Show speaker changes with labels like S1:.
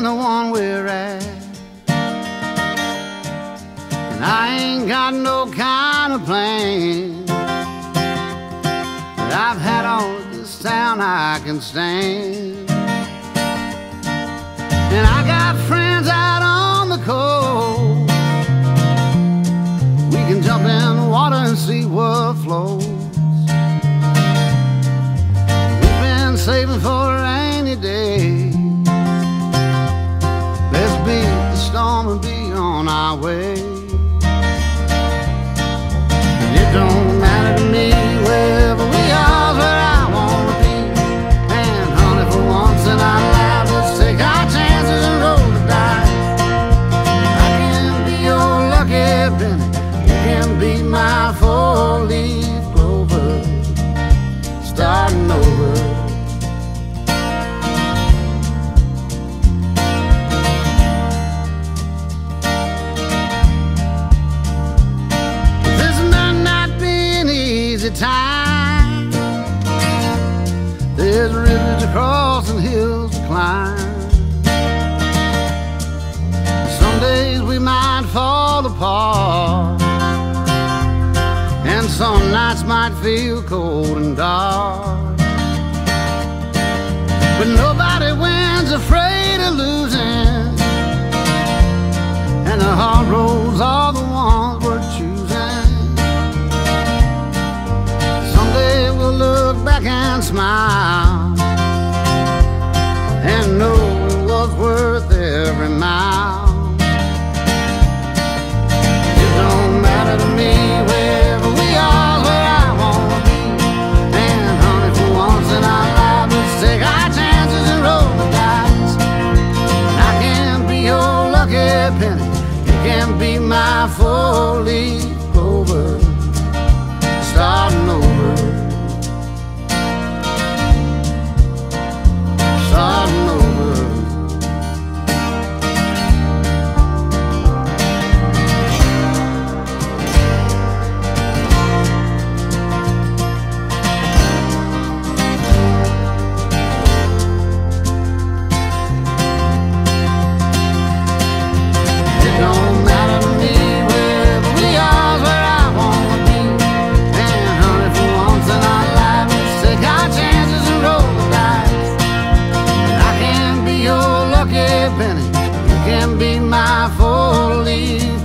S1: than the one we're at. And I ain't got no kind of plan. But I've had all of this town I can stand. And I got friends out on the coast. We can jump in the water and see what flows. We've been saving for and be on our way. Time. There's rivers to cross and hills to climb. Some days we might fall apart, and some nights might feel cold and dark. But nobody wins afraid of losing, back and smile and know it was worth every mile. It don't matter to me wherever we are, where I wanna be. And honey, for once in our lives, let's take our chances and roll the dice. I can be your lucky penny, you can be my four-leaf clover, You can be my four-leaf